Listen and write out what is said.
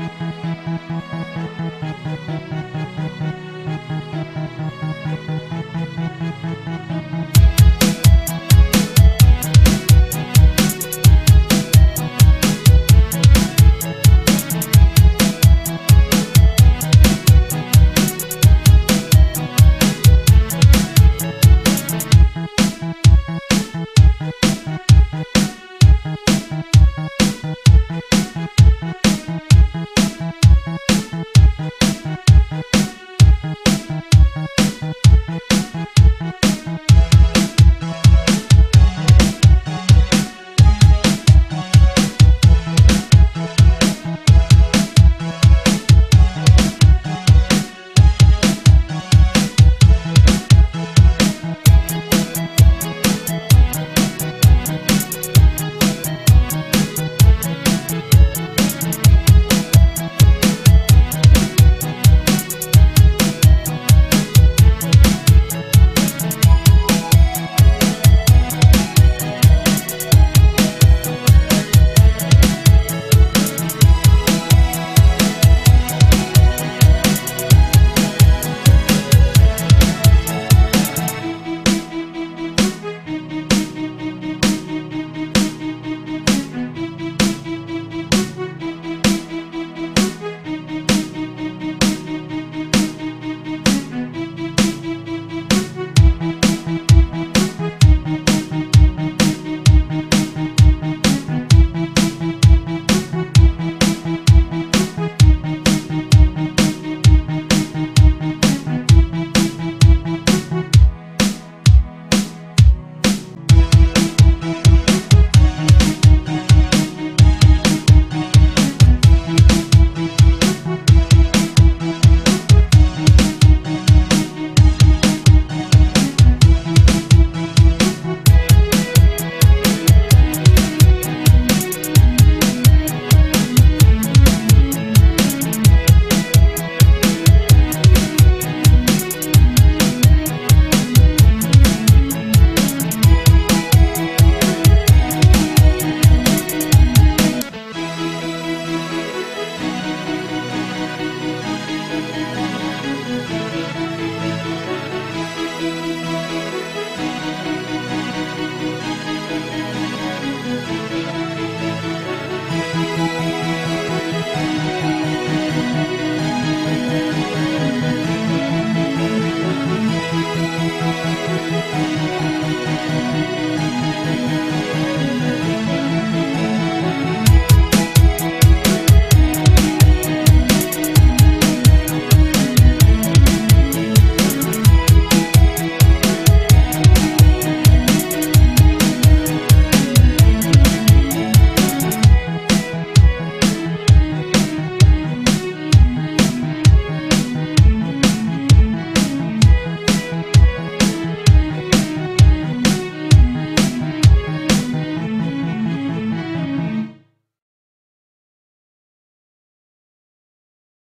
Thank Música